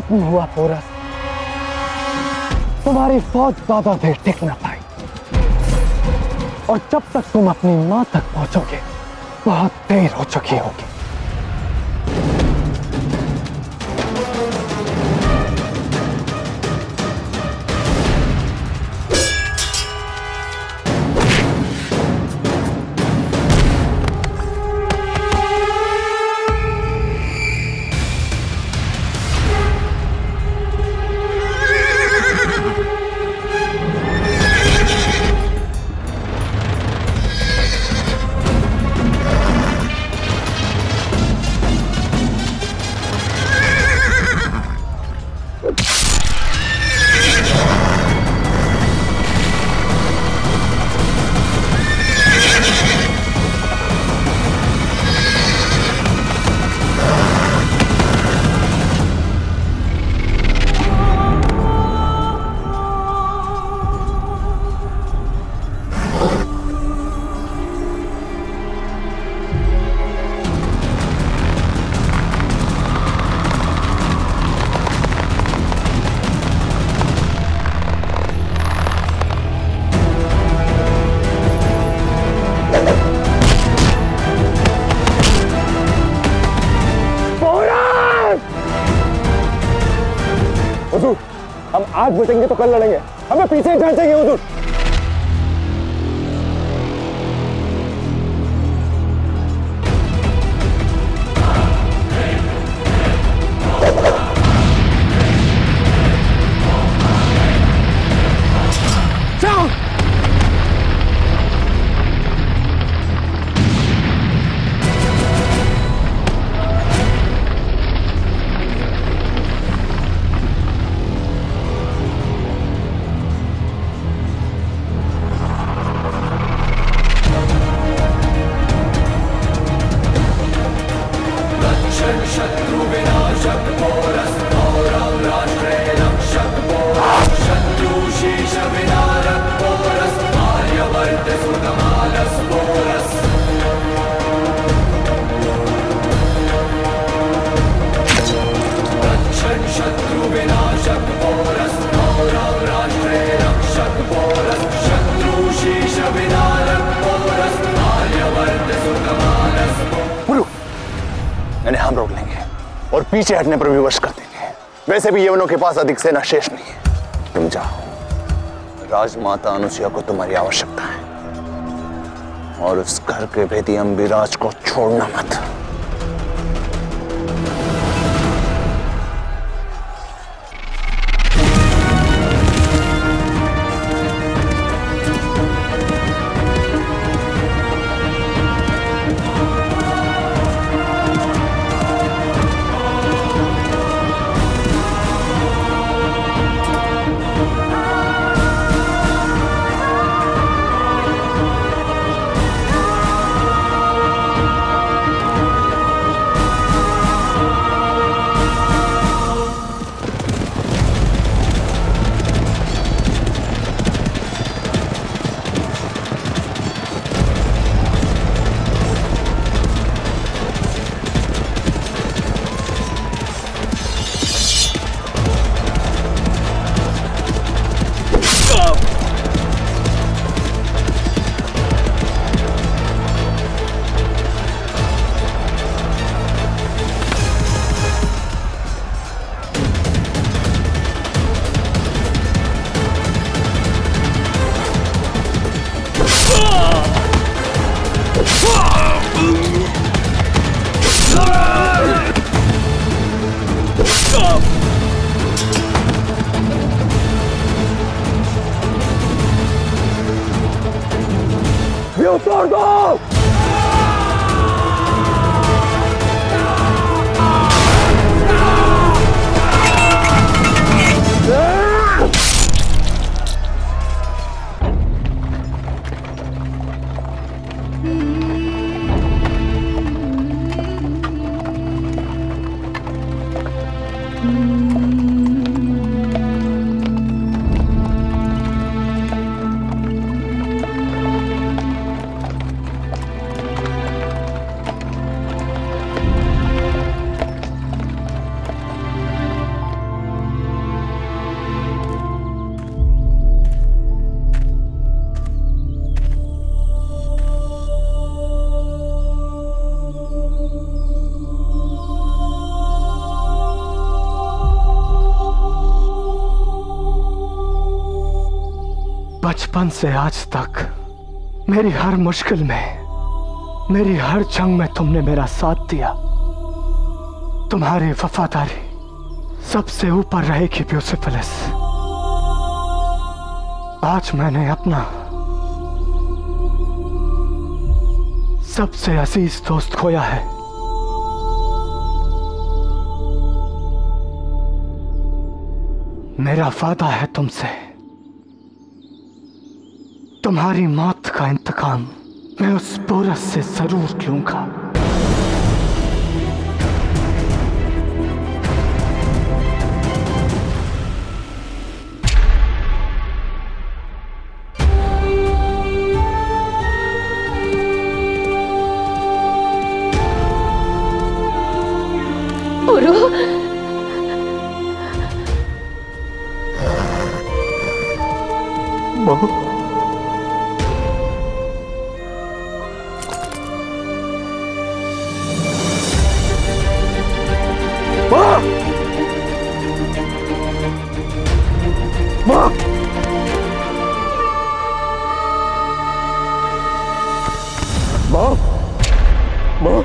खत्म हुआ पोरस तुम्हारी फौज ज़्यादा देर टिक ना पाई। और जब तक तुम अपनी माँ तक पहुंचोगे, बहुत देर हो चुकी होगी। बचेंगे तो कल लड़ेंगे। हमें पीछे जाना चाहिए हुजूर। पीछे हटने पर विवश कर देंगे। वैसे भी यवनों के पास अधिक सेना शेष नहीं है। तुम जाओ। राजमाता अनुसुया को तुम्हारी आवश्यकता है। और उस घर के भेदी अम्बिराज को छोड़ना मत। बचपन से आज तक मेरी हर मुश्किल में, मेरी हर जंग में तुमने मेरा साथ दिया। तुम्हारी वफादारी सबसे ऊपर रहेगी ब्यूसिफिलिस। आज मैंने अपना सबसे अज़ीज़ दोस्त खोया है। मेरा वादा है तुमसे। तुम्हारी मौत का इंतकाम मैं उस बोरस से ज़रूर लूँगा। माँ माँ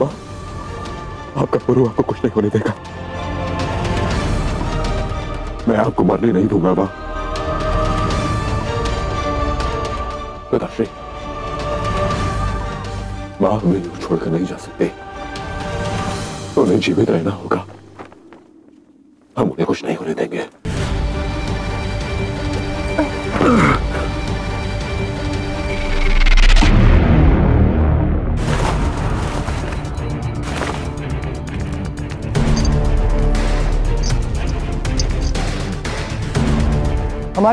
माँ आपका पुरु आपको कुछ नहीं होने देगा। मैं आपको मरने नहीं दूँगा, माँ। पिताश्री माँ हमें यूँ छोड़कर नहीं जा सकते। उन्हें जीवित रहना होगा। हम उन्हें कुछ नहीं होने देंगे। हमारे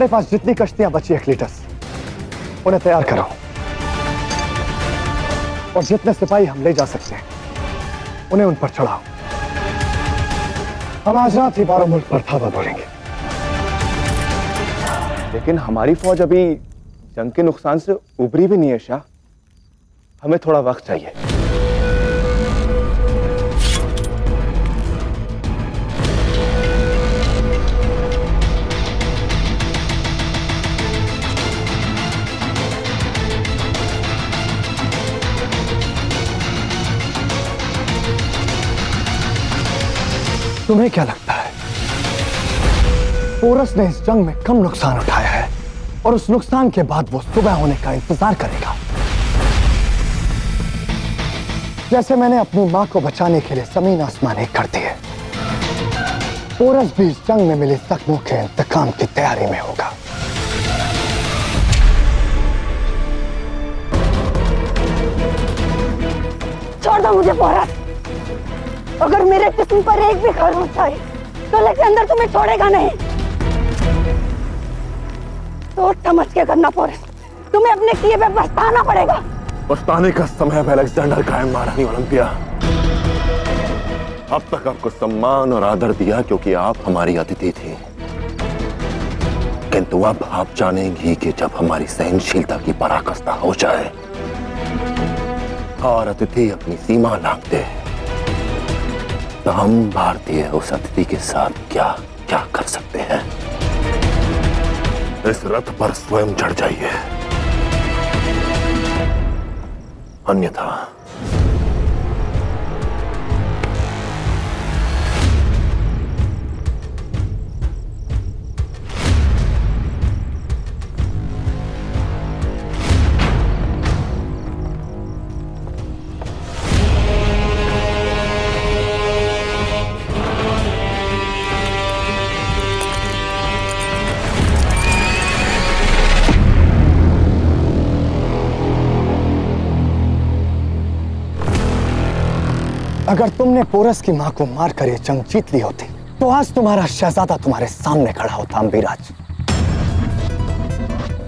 पास जितनी कश्तियाँ बची है क्लीटस उन्हें तैयार करो। और जितने सिपाही हम ले जा सकते हैं, उन्हें उन पर चढ़ाओ। हम आज रात ही बारह मुल्क पर थावा बोलेंगे। लेकिन हमारी फौज अभी जंग के नुकसान से उभरी भी नहीं है, शाह। हमें थोड़ा वक्त चाहिए। तुम्हें क्या लगता है? पोरस ने इस जंग में कम नुकसान उठाया। और उस नुकसान के बाद वो सुबह होने का इंतज़ार करेगा। जैसे मैंने अपनी माँ को बचाने के लिए ज़मीन आसमान एक कर दिए पोरस भी इस जंग में मिले जख्मों के इंतकाम की तैयारी में होगा। छोड़ दो मुझे पोरस अगर मेरे किस्म पर एक भी खर होता है तो लेके अंदर तुम्हें छोड़ेगा नहीं। सोच समझ के करना पोरस तुम्हें अपने किए पे पछताना पड़ेगा। पछताने का समय है अलेक्जेंडर का महारानी ओलंपिया। अब तक आपको सम्मान और आदर दिया क्योंकि आप हमारी अतिथि थी। किंतु अब आप जानेंगी कि जब हमारी सहनशीलता की पराकाष्ठा हो जाए और अतिथि अपनी सीमा लांघते हैं। तो हम भारतीय उस अतिथि के साथ क्या क्या कर सकते हैं? इस रथ पर स्वयं चढ़ जाइए। अन्यथा अगर तुमने पोरस की माँ को मारकर ये जंग जीत ली होती तो आज तुम्हारा शहजादा तुम्हारे सामने खड़ा होता अंबिराज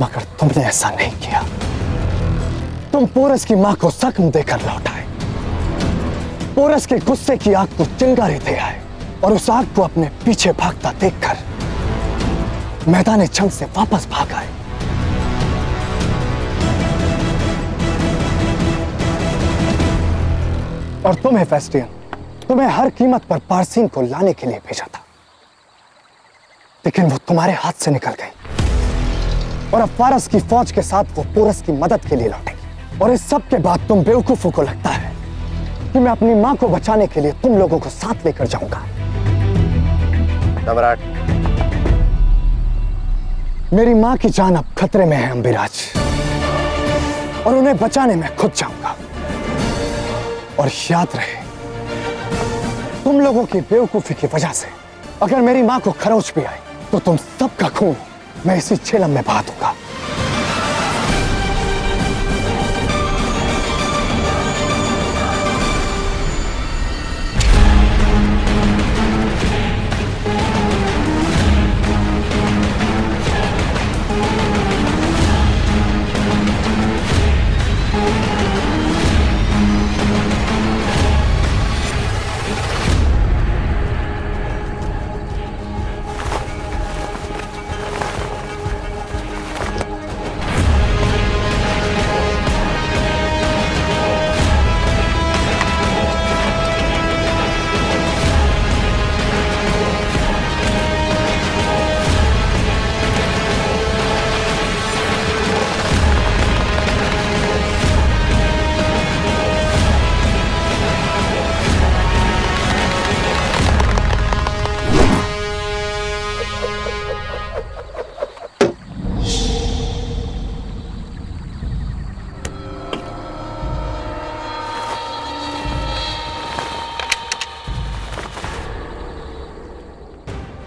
मगर तुमने ऐसा नहीं किया। तुम पोरस की माँ को जख्म देकर लौट आए। पोरस के गुस्से की आग को चिंगारी दे आए और उस आग को अपने पीछे भागता देखकर मैदान जंग से वापस भाग आए। और तुम्हें फेस्टियन। तुम्हें हर कीमत पर पारसीन को लाने के लिए भेजा था। लेकिन वो तुम्हारे हाथ से निकल गई और अब फारस की फौज के साथ वो पोरस की मदद के लिए लौटेगी और इस सब के बाद तुम बेवकूफों को लगता है कि मैं अपनी माँ को बचाने के लिए तुम लोगों को साथ लेकर जाऊँगा। सम्राट। मेरी माँ की जान अब खतरे में है अंबिराज और उन्हें बचाने में खुद जाऊँगा। और याद रहे। तुम लोगों की बेवकूफ़ी की वजह से अगर मेरी माँ को खरोच भी आई तो तुम सबका खून मैं इसी छेलम में बहा दूँगा।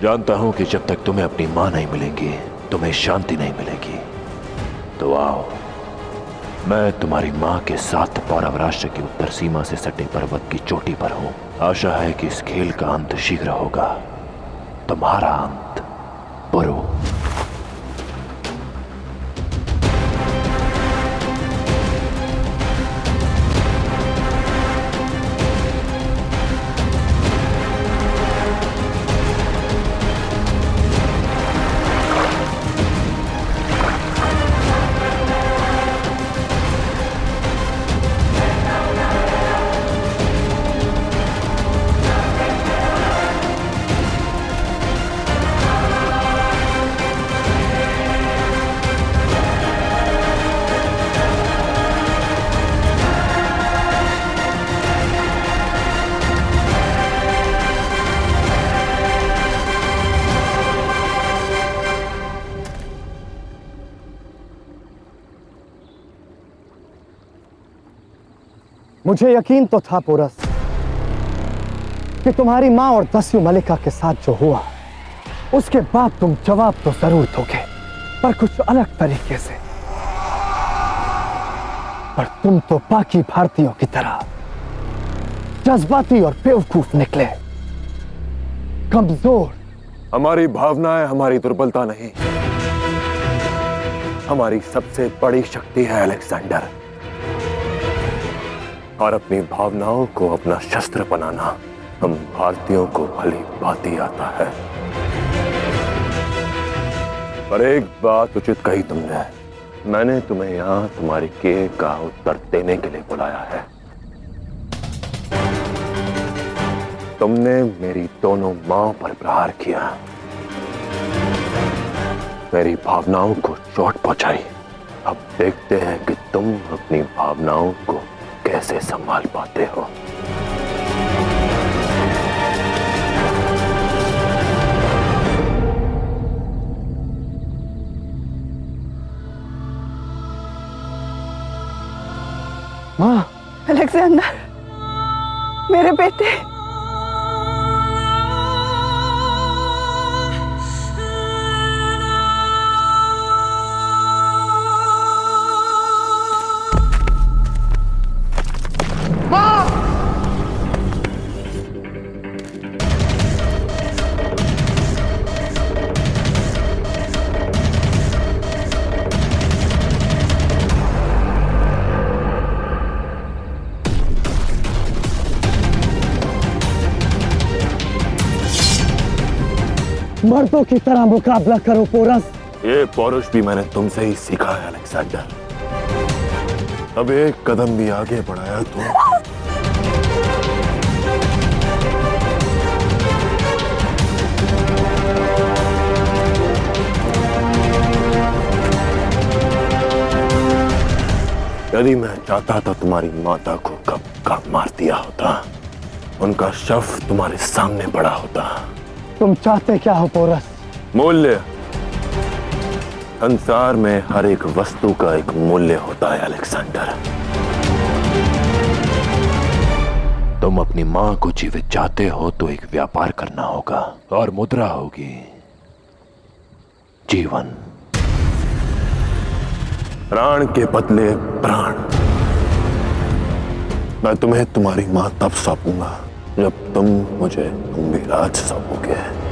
जानता हूँ कि जब तक तुम्हें अपनी माँ नहीं मिलेगी, तुम्हें शांति नहीं मिलेगी। तो आओ, मैं तुम्हारी माँ के साथ पौरव राष्ट्र की उत्तर सीमा से सटे पर्वत की चोटी पर हूँ। आशा है कि इस खेल का अंत शीघ्र होगा। तुम्हारा अंत। मुझे यकीन तो था पोरस कि तुम्हारी माँ और दस्यु मलिका के साथ जो हुआ, उसके बाद तुम जवाब तो ज़रूर दोगे, पर कुछ अलग तरीके से। पर तुम तो बाकी भारतीयों की तरह जज्बाती और बेवकूफ़ निकले। कमज़ोर। हमारी भावनाएँ हमारी दुर्बलता नहीं। हमारी सबसे बड़ी शक्ति है अलेक्जेंडर। और अपनी भावनाओं को अपना शस्त्र बनाना हम भारतीयों को भली भांति आता है। पर एक बात उचित कही तुमने। मैंने तुम्हें यहाँ तुम्हारी के का उत्तर देने के लिए बुलाया है। तुमने मेरी दोनों माओ पर प्रहार किया। मेरी भावनाओं को चोट पहुंचाई। अब देखते हैं कि तुम अपनी भावनाओं को कैसे संभाल पाते हो? माँ। अलेक्जेंडर मेरे बेटे। मर्दों की तरह मुकाबला करो, पोरस। ये पौरुष भी मैंने तुमसे ही सीखा है, अलेक्जेंडर। अब एक कदम भी आगे बढ़ाया तो यदि मैं चाहता तो तुम्हारी माता को कब का मार दिया होता, उनका शव तुम्हारे सामने पड़ा होता। तुम चाहते क्या हो, पोरस? मूल्य। संसार में हर एक वस्तु का एक मूल्य होता है, अलेक्सेंडर। तुम अपनी माँ को जीवित चाहते हो तो एक व्यापार करना होगा, और मुद्रा होगी। जीवन। प्राण के बदले प्राण। मैं तुम्हें तुम्हारी माँ तब सौंपूँगा। जब तुम मुझे राज सौंपोगे।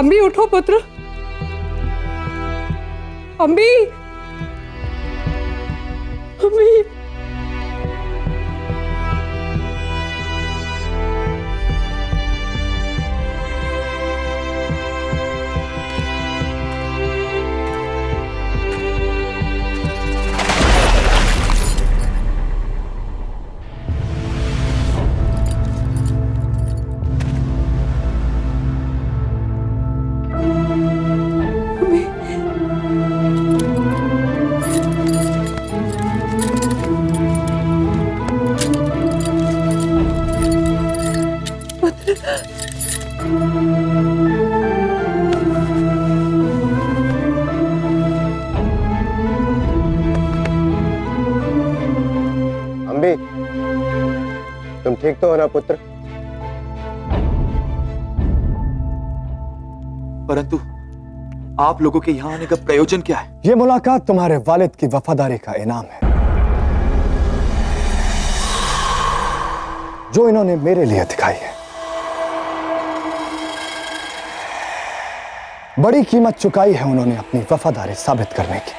अम्मी उठो पुत्र। अम्बी अम्बी ठीक तो हो ना पुत्र। परंतु आप लोगों के यहाँ आने का प्रयोजन क्या है? ये मुलाकात तुम्हारे वालिद की वफादारी का इनाम है। जो इन्होंने मेरे लिए दिखाई है। बड़ी कीमत चुकाई है उन्होंने अपनी वफादारी साबित करने की।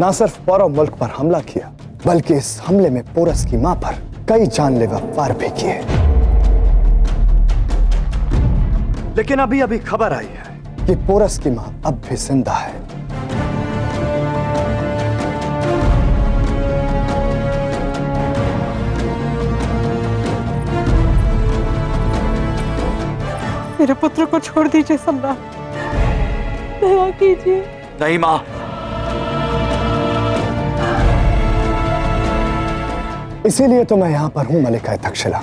ना सिर्फ़ पौरव मुल्क पर हमला किया बल्कि इस हमले में पोरस की माँ पर कई जानलेवा वार भी किए लेकिन अभी अभी खबर आई है। कि पोरस की माँ अब भी ज़िंदा है। मेरे पुत्र को छोड़ दीजिए सम्राट दया कीजिए। नहीं माँ इसीलिए तो मैं यहाँ पर हूँ, मलिका तक्षशिला।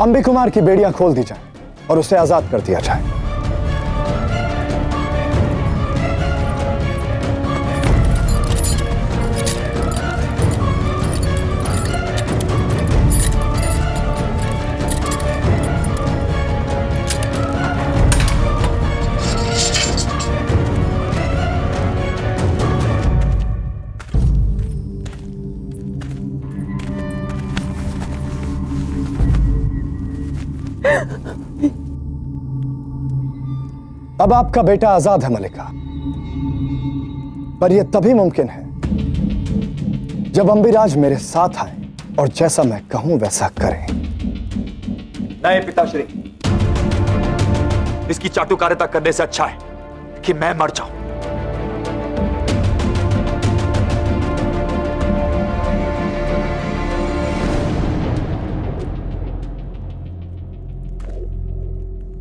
अंबिकुमार की बेड़ियाँ खोल दी जाए और उसे आज़ाद कर दिया जाए। अब आपका बेटा आज़ाद है मलिका। पर यह तभी मुमकिन है जब अंबिराज मेरे साथ आए और जैसा मैं कहूँ वैसा करें। नहीं पिताश्री। इसकी चाटुकारिता करने से अच्छा है कि मैं मर जाऊँ।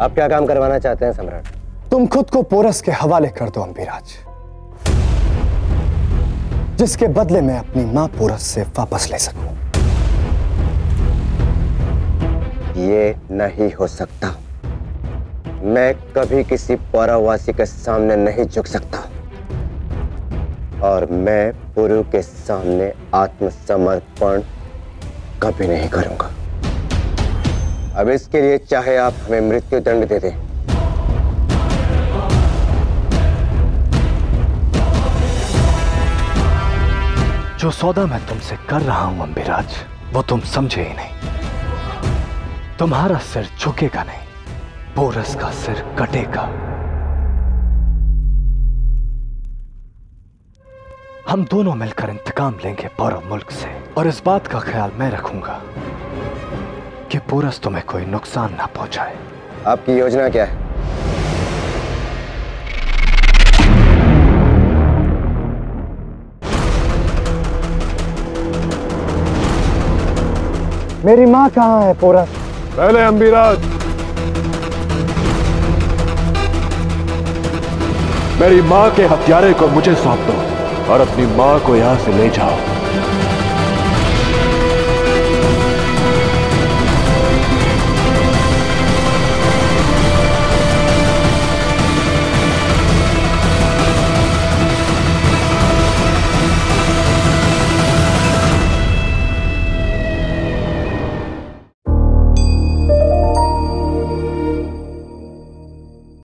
आप क्या काम करवाना चाहते हैं सम्राट? तुम खुद को पोरस के हवाले कर दो अंबिराज जिसके बदले मैं अपनी माँ पोरस से वापस ले सकूँ। ये नहीं हो सकता। मैं कभी किसी पौरावासी के सामने नहीं झुक सकता। और मैं पुरु के सामने आत्मसमर्पण कभी नहीं करूँगा। अब इसके लिए चाहे आप हमें मृत्यु दंड दे दें। जो सौदा मैं तुमसे कर रहा हूँ, अंबिराज, वो तुम समझे ही नहीं। तुम्हारा सिर झुकेगा नहीं पोरस का सिर कटेगा। हम दोनों मिलकर इंतकाम लेंगे पौरव मुल्क से, और इस बात का ख्याल मैं रखूँगा कि पोरस तुम्हें कोई नुकसान ना पहुँचाए। आपकी योजना क्या है? मेरी माँ कहाँ है पोरस पहले अंबिराज मेरी माँ के हथियारे को मुझे सौंप दो और अपनी माँ को यहाँ से ले जाओ।